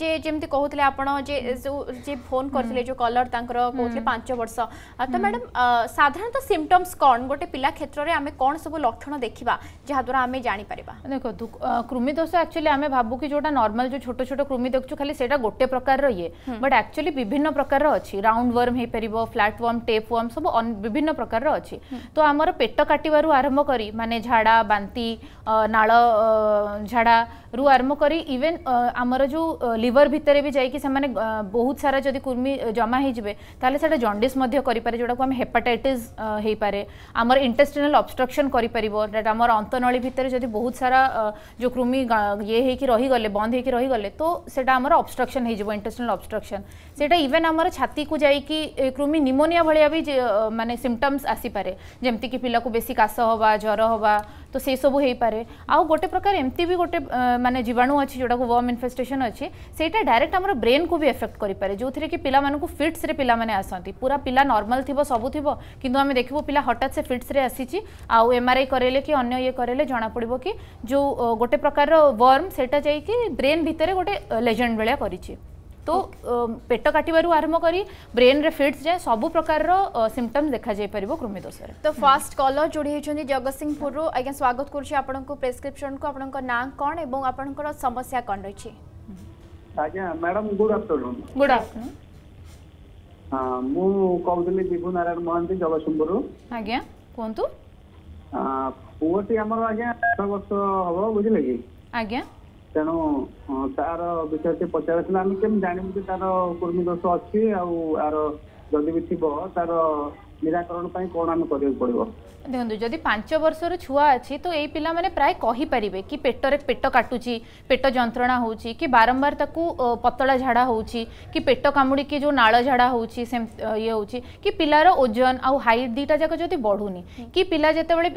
যে যেমতি কহুতলে আপন যে যে ফোন করছিলে যে কলর তাঙ্কর কহুতলে 5 বর্ষ তো ম্যাডাম সাধারণত সিম্পটমস কোন গোটে পিলা ক্ষেত্রে আমি কোন সব লক্ষণ দেখিবা যাহা দ্বারা আমি জানি পারিবা দেখো কৃমি দোষ একচুয়ালি আমি ভাবু কি যেটা নর্মাল যে ছোট ছোট কৃমি দেখছু খালি সেটা গোটে প্রকারর ইয়ে বট একচুয়ালি বিভিন্ন প্রকারর অছি রাউন্ড ওয়ার্ম হই পারিবো ফ্ল্যাট ওয়ার্ম টেপ ওয়ার্ম সব বিভিন্ন প্রকারর অছি তো আমার পেট কাটিবারু আরম্ভ করি মানে ঝাড়া বান্তি নাল ঝাড়া রু আরম্ভ করি ইভেন আমার যে लिवर भितर भी जाने बहुत सारा जदि कुर्मी जमा होते से जंडिस जोटा हेपाटाइटिस आमर इंटेस्टिनाल अबस्ट्रक्शन करम अंतनी भितर जब बहुत सारा जो कृमि ये रहीगले बंद हो रहीगले तो सर अबस्ट्रक्शन हो इंटेस्टिनाल अबस्ट्रक्शन से इवेन आम छाती को जाकि कृमि निमोनिया भाया भी मानते सिमटम्स आसपे कि पिला को बेस काश हवा ज्वर हवा तो से सब हो पाए आ गोटे प्रकार एमती भी गोटे मानने जीवाणु अच्छी जोटा वर्म इनफेस्टेसन अच्छी ସେଇଟା ଡାଇରେକ୍ଟ ଆମର ବ୍ରେନ୍କୁ ବି ଏଫେକ୍ଟ କରିପାରେ ଯେଉଁଥିରେ କି ପିଲାମାନଙ୍କୁ ଫିଟ୍ସରେ ପିଲାମାନେ ଆସନ୍ତି ପୁରା ପିଲା ନର୍ମାଲ ଥିବ ସବୁ ଥିବ କିନ୍ତୁ ଆମେ ଦେଖିବୁ ପିଲା ହଠାତ୍ ସେ ଫିଟ୍ସରେ ଆସିଛି ଆଉ ଏମ୍ଆର୍ଆଇ କରେଇଲେ କି ଅନ୍ୟ ଇଏ କରେଇଲେ ଜଣାପଡ଼ିବ କି ଯେଉଁ ଗୋଟେ ପ୍ରକାରର ୱାର୍ମ ସେଇଟା ଯାଇକି ବ୍ରେନ୍ ଭିତରେ ଗୋଟେ ଲେଜେଣ୍ଡ ଭଳିଆ କରିଛି तो पेट काटू आरंभ कर ब्रेन रे फिट्स जाए सब प्रकार सिमटम्स देखा जाई परबो कृमिदोष रे तो फास्ट कॉलर जोड़ी होइछन जगत सिंहपुर रो आज्ञा स्वागत करूछ आपन को प्रिस्क्रिप्शन को आपन को नाम कोन एवं आपन को समस्या कोन रहिछि ଆଜ୍ଞା madam good afternoon good afternoon ହଁ ମୁଁ କହୁଥିଲି ବିଭୁ ନାରାୟଣ ମହାନ୍ତି ଜଗତସିଂହପୁରରୁ ଆଜ୍ଞା କୁହନ୍ତୁ ପୁଅଟି ଆମର ଆଜ୍ଞା ଆଠ ବର୍ଷ ହବ ବୁଝିଲେ କି ଆଜ୍ଞା ତେଣୁ ତାର ବିଷୟରେ ଟିକେ ପଚାରିଥିଲା ଆମେ କେମିତି ଜାଣିବୁ ଯେ ତାର କୃମି ଦୋଷ ଅଛି ଆଉ ଆର ଯଦି ବି ଥିବ ତାର ନିରାକରଣ ପାଇଁ କ'ଣ ଆମେ କରିବାକୁ ପଡ଼ିବ ଦେଖନ୍ତୁ ଯଦି ପାଞ୍ଚ ବର୍ଷର ଛୁଆ ଅଛି ତ ଏଇ ପିଲାମାନେ ପ୍ରାୟ କହିପାରିବେ କି ପେଟରେ ପେଟ କାଟୁଛି ପେଟ ଯନ୍ତ୍ରଣା ହେଉଛି କି ବାରମ୍ବାର ତାକୁ ପତଳା ଝାଡ଼ା ହେଉଛି କି ପେଟ କାମୁଡ଼ିକି ଯେଉଁ ନାଳ ଝାଡ଼ା ହେଉଛି ସେ ଇଏ ହେଉଛି କି ପିଲାର ଓଜନ ଆଉ ହାଇଟ୍ ଦୁଇଟା ଯାକ ଯଦି ବଢ଼ୁନି କି ପିଲା ଯେତେବେଳେ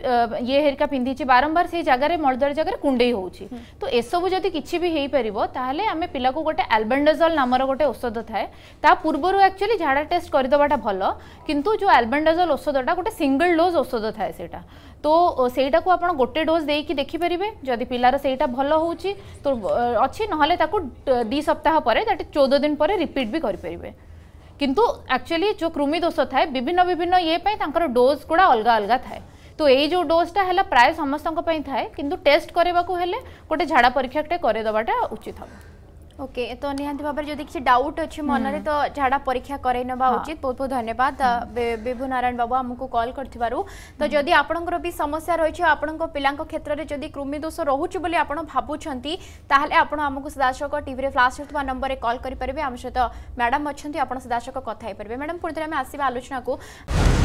ଇଏ ହେରିକା ପିନ୍ଧିଛି ବାରମ୍ବାର ସେଇ ଜାଗାରେ ମଳଦଳ ଜାଗାରେ କୁଣ୍ଡେଇ ହେଉଛି ତ ଏସବୁ ଯଦି କିଛି ବି ହେଇପାରିବ ତାହେଲେ ଆମେ ପିଲାକୁ ଗୋଟେ ଆଲବେଣ୍ଡାଜଲ୍ ନାମର ଗୋଟେ ଔଷଧ ଥାଏ ତା ପୂର୍ବରୁ ଆକ୍ଚୁଆଲି ଝାଡ଼ା ଟେଷ୍ଟ କରିଦେବାଟା ଭଲ କିନ୍ତୁ ଯେଉଁ ଆଲବେଣ୍ଡ एल्बेंडाजल औषधटा गोटे सिंगल डोज औषध था तो से आप गोटे डोज दे कि देखिपरेंगे जदि पिलार से भल हो तो अच्छी ना दि सप्ताह पर चौदह दिन पर रिपीट भी करेंगे किंतु एक्चुअली जो कृमि दोष थाए विभिन्न विभिन्न ये डोज गुड़ा अलग अलग थाए तो यही जो डोजटा है प्राय समस्त था कि टेस्ट करवाक गोटे झाड़ा परीक्षा टे करदेटा उचित हम ओके तो निहांती भाबर जदी किसी डाउट अछि मनरे हम्म। तो झाडा परीक्षा करै हाँ। उचित बहुत बहुत धन्यवाद विभु हम्म। नारायण बाबू आमको कॉल कर तो जदी हम्म। आपनकर भी समस्या रहै छ आपनको पिलांक क्षेत्र में जब कृमि दोष रहू छ बोली आपन भाबु छंती ताहाले आपन हमकु सदाशक नंबर में कल करि आम सहित मैडम अछंती आपन सदाशक कथाई मैडम पूरी हम आसीबा आलोचना को